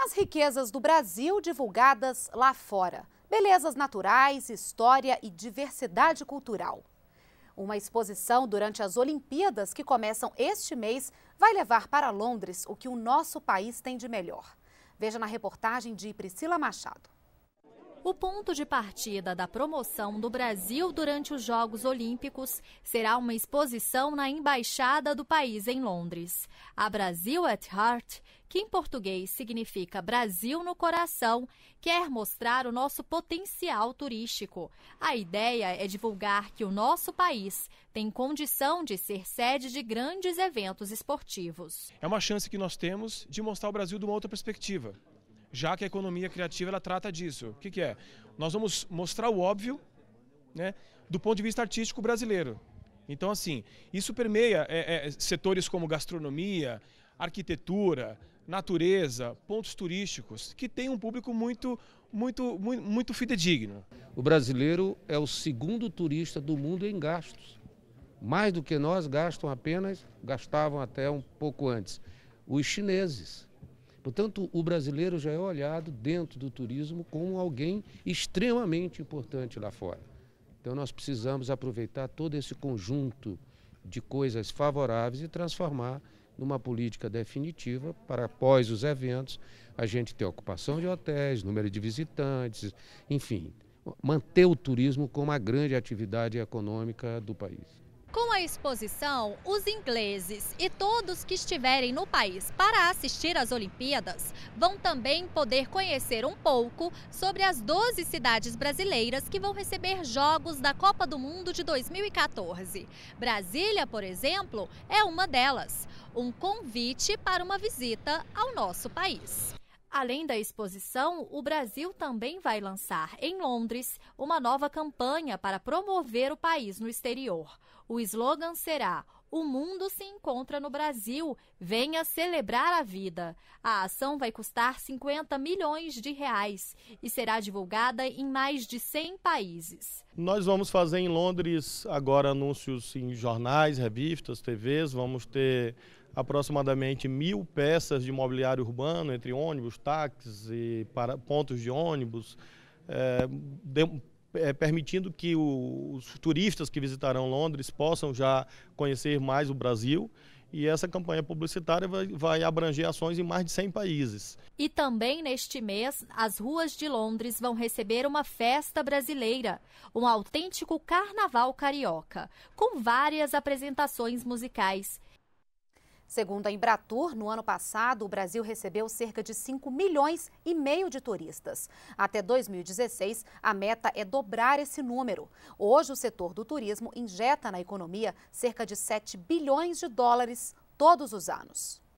As riquezas do Brasil divulgadas lá fora. Belezas naturais, história e diversidade cultural. Uma exposição durante as Olimpíadas, que começam este mês, vai levar para Londres o que o nosso país tem de melhor. Veja na reportagem de Priscila Machado. O ponto de partida da promoção do Brasil durante os Jogos Olímpicos será uma exposição na embaixada do país em Londres. A Brasil at Heart, que em português significa Brasil no coração, quer mostrar o nosso potencial turístico. A ideia é divulgar que o nosso país tem condição de ser sede de grandes eventos esportivos. É uma chance que nós temos de mostrar o Brasil de uma outra perspectiva já que a economia criativa ela trata disso. O que, que é? Nós vamos mostrar o óbvio né, do ponto de vista artístico brasileiro. Então, assim, isso permeia é, é, setores como gastronomia, arquitetura, natureza, pontos turísticos, que tem um público muito, muito, muito, muito fidedigno. O brasileiro é o segundo turista do mundo em gastos. Mais do que nós gastam apenas, gastavam até um pouco antes. Os chineses. Portanto, o brasileiro já é olhado dentro do turismo como alguém extremamente importante lá fora. Então, nós precisamos aproveitar todo esse conjunto de coisas favoráveis e transformar numa política definitiva para, após os eventos, a gente ter ocupação de hotéis, número de visitantes, enfim, manter o turismo como a grande atividade econômica do país. Com a exposição, os ingleses e todos que estiverem no país para assistir às Olimpíadas vão também poder conhecer um pouco sobre as 12 cidades brasileiras que vão receber jogos da Copa do Mundo de 2014. Brasília, por exemplo, é uma delas. Um convite para uma visita ao nosso país. Além da exposição, o Brasil também vai lançar em Londres uma nova campanha para promover o país no exterior. O slogan será: O mundo se encontra no Brasil, venha celebrar a vida. A ação vai custar 50 milhões de reais e será divulgada em mais de 100 países. Nós vamos fazer em Londres agora anúncios em jornais, revistas, TVs, vamos ter aproximadamente mil peças de mobiliário urbano, entre ônibus, táxis e para, pontos de ônibus, é, de, é, permitindo que o, os turistas que visitarão Londres possam já conhecer mais o Brasil. E essa campanha publicitária vai, vai, abranger ações em mais de 100 países. E também neste mês, as ruas de Londres vão receber uma festa brasileira, um autêntico carnaval carioca, com várias apresentações musicais. Segundo a Embratur, no ano passado, o Brasil recebeu cerca de 5 milhões e meio de turistas. Até 2016, a meta é dobrar esse número. Hoje, o setor do turismo injeta na economia cerca de 7 bilhões de dólares todos os anos.